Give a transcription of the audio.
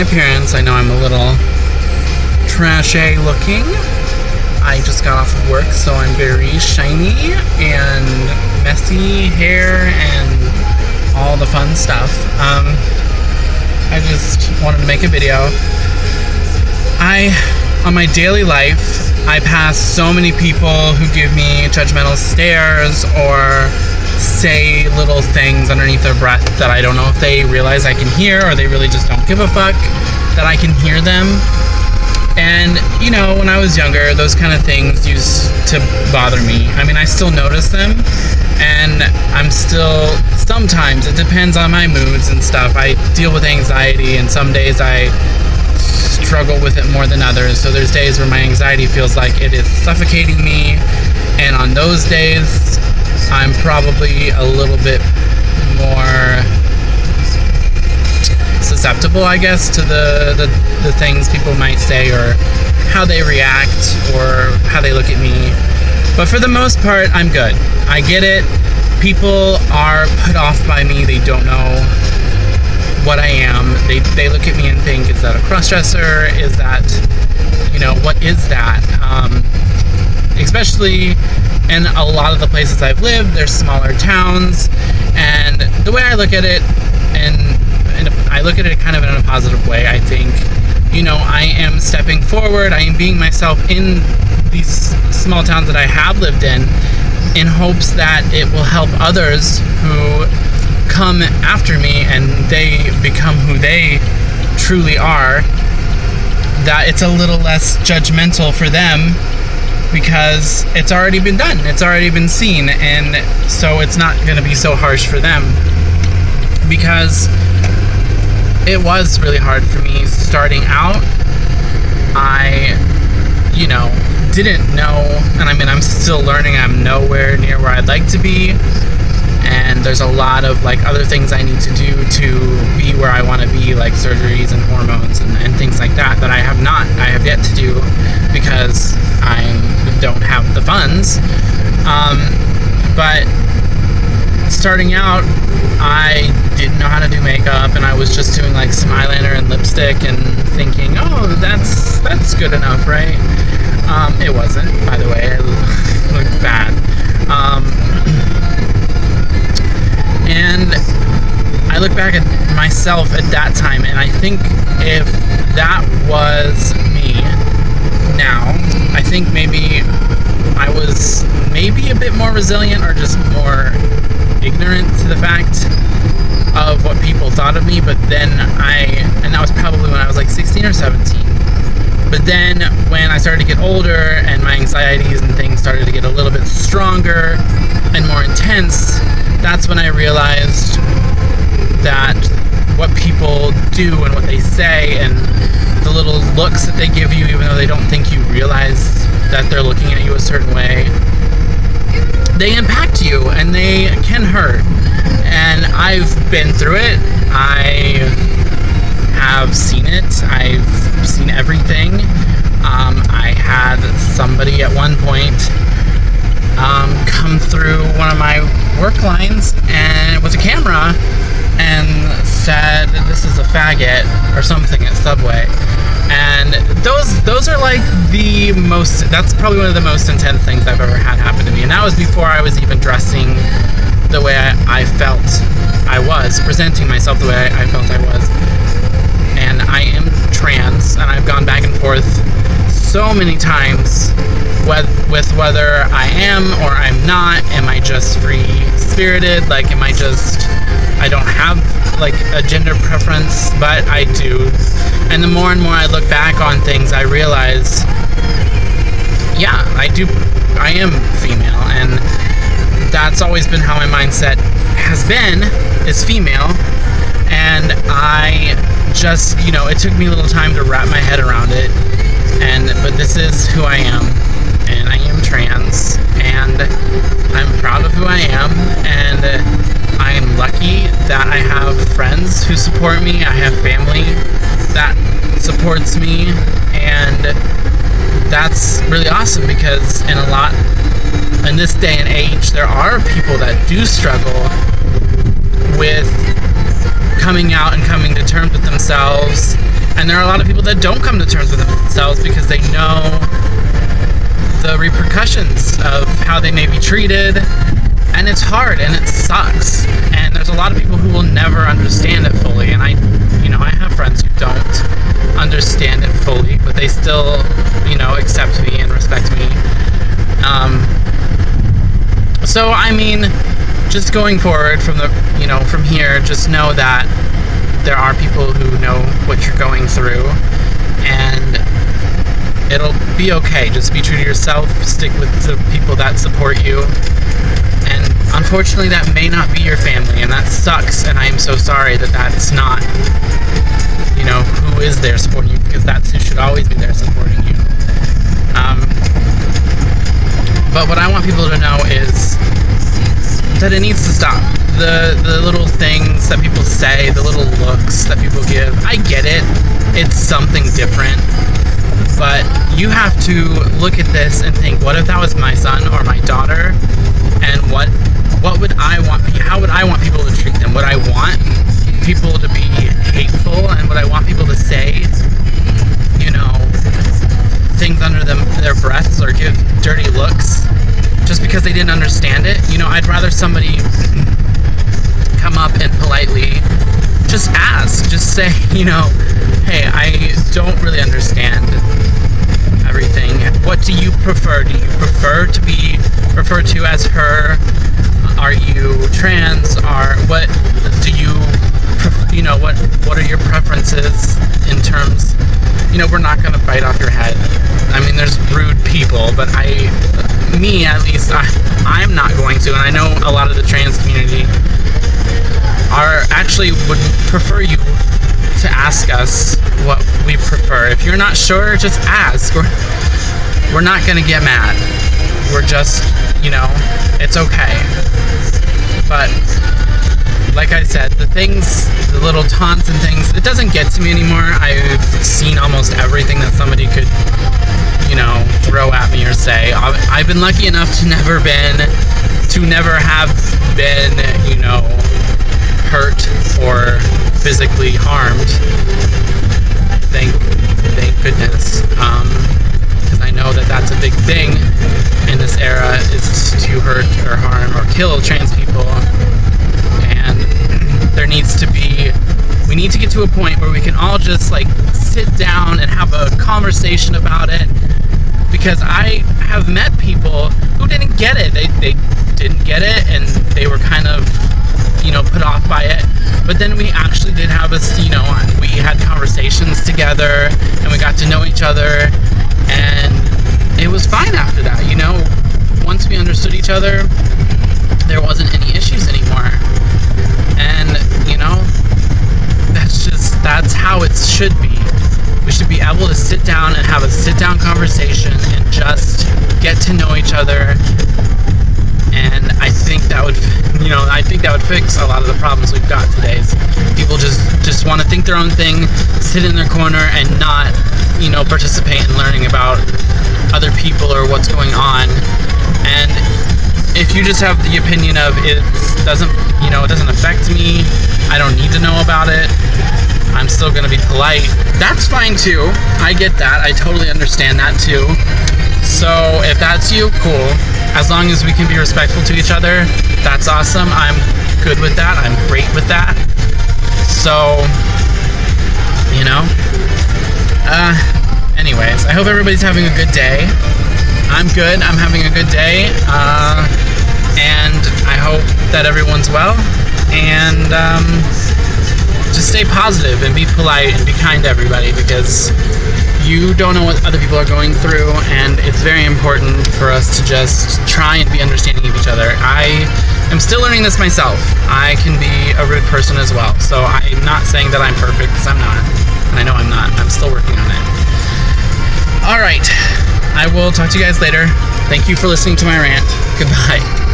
appearance, I know I'm a little trashy looking. I just got off of work, so I'm very shiny and messy hair and all the fun stuff. Um, I just wanted to make a video. I, on my daily life, I pass so many people who give me judgmental stares or say little things underneath their breath that I don't know if they realize I can hear or they really just don't give a fuck that I can hear them. And, you know, when I was younger, those kind of things used to bother me. I mean, I still notice them, and I'm still, sometimes, it depends on my moods and stuff. I deal with anxiety, and some days I struggle with it more than others. So there's days where my anxiety feels like it is suffocating me, and on those days, probably a little bit more susceptible, I guess, to the, the, the things people might say or how they react or how they look at me. But for the most part, I'm good. I get it. People are put off by me. They don't know what I am. They, they look at me and think, is that a crossdresser? Is that, you know, what is that? Um, especially in a lot of the places I've lived, they're smaller towns. And the way I look at it, and, and I look at it kind of in a positive way, I think, you know, I am stepping forward, I am being myself in these small towns that I have lived in, in hopes that it will help others who come after me and they become who they truly are, that it's a little less judgmental for them because it's already been done, it's already been seen, and so it's not going to be so harsh for them. Because it was really hard for me starting out. I, you know, didn't know, and I mean, I'm still learning, I'm nowhere near where I'd like to be and there's a lot of like other things I need to do to be where I want to be, like surgeries and hormones and, and, things like that that I have not, I have yet to do because I don't have the funds. Um, but starting out, I didn't know how to do makeup, and I was just doing like some eyeliner and lipstick, and thinking, oh, that's that's good enough, right? Um, it wasn't, by the way. It looked bad. Um, and I look back at myself at that time, and I think if that was me now, I think maybe I was maybe a bit more resilient or just more ignorant to the fact of what people thought of me. But then I, and that was probably when I was like 16 or 17. But then when I started to get older and my anxieties and things started to get a little bit stronger and more intense, that's when I realized that what people do and what they say and the little looks that they give you, even though they don't think you realize that they're looking at you a certain way, they impact you and they can hurt. And I've been through it. I have seen it. I've seen everything. Um, I had somebody at one point um, come through one of my work lines and with a camera and said this is a faggot or something at Subway. And those those are like the most that's probably one of the most intense things I've ever had happen to me. And that was before I was even dressing the way I, I felt I was, presenting myself the way I, I felt I was. And I am trans and I've gone back and forth so many times with, with whether I am or I'm not. Am I just free spirited? Like, am I just, I don't have like a gender preference, but I do. And the more and more I look back on things, I realize, yeah, I do, I am female. And that's always been how my mindset has been, is female. And I just, you know, it took me a little time to wrap my head around it and but this is who I am and I am trans and I'm proud of who I am and I am lucky that I have friends who support me I have family that supports me and that's really awesome because in a lot in this day and age there are people that do struggle with coming out and coming to terms with themselves And there are a lot of people that don't come to terms with themselves because they know the repercussions of how they may be treated. And it's hard and it sucks. And there's a lot of people who will never understand it fully. And I, you know, I have friends who don't understand it fully, but they still, you know, accept me and respect me. Um, so, I mean, just going forward from the, you know, from here, just know that there are people who know what you're going through and it'll be okay. Just be true to yourself, stick with the people that support you. And unfortunately, that may not be your family, and that sucks. And I am so sorry that that's not, you know, who is there supporting you, because that's who should always be there supporting you. Um, but what I want people to know is that it needs to stop. The the little things that people say, the little looks that people give. I get it. It's something different. But you have to look at this and think, what if that was my son or my daughter? And what what would I want how would I want people to treat them? Would I want people to be hateful and would I want people to say, you know, things under them their breaths or give dirty looks just because they didn't understand it. You know, I'd rather somebody come up and politely just ask, just say, you know, hey, I don't really understand everything. What do you prefer? Do you prefer to be referred to as her? Are you trans? Are what do you you know what what are your preferences in terms you know we're not going to bite off your head i mean there's rude people but i me at least I, i'm not going to and i know a lot of the trans community actually would prefer you to ask us what we prefer if you're not sure just ask we're, we're not going to get mad we're just you know it's okay but like I said, the things, the little taunts and things, it doesn't get to me anymore. I've seen almost everything that somebody could, you know, throw at me or say. I've been lucky enough to never been, to never have been, you know, hurt or physically harmed. Thank, thank goodness. Um, because I know that that's a big thing in this era is to hurt or harm or kill trans people and there needs to be we need to get to a point where we can all just like sit down and have a conversation about it because I have met people who didn't get it. They, they didn't get it and they were kind of, you know, put off by it. But then we actually did have a, you know, we had conversations together and we got to know each other and it was fine after that, you know. Once we understood each other, there wasn't any issues anymore. And, you know, that's just, that's how it should be. We should be able to sit down and have a sit down conversation and just get to know each other. And I think that would, you know, I think that would fix a lot of the problems we've got today. People just, just want to think their own thing, sit in their corner, and not, you know, participate in learning about other people or what's going on. And if you just have the opinion of it doesn't, you know, it doesn't affect me, I don't need to know about it, I'm still gonna be polite, that's fine too. I get that. I totally understand that too. So if that's you, cool. As long as we can be respectful to each other, that's awesome. I'm good with that. I'm great with that. So, you know. Uh, anyways, I hope everybody's having a good day. I'm good. I'm having a good day. Uh, and I hope that everyone's well. And um, just stay positive and be polite and be kind to everybody because you don't know what other people are going through. And it's very important for us to just try and be understanding of each other. I am still learning this myself. I can be a rude person as well. So I'm not saying that I'm perfect because I'm not. And I know I'm not. I'm still working on it. All right. I will talk to you guys later. Thank you for listening to my rant. Goodbye.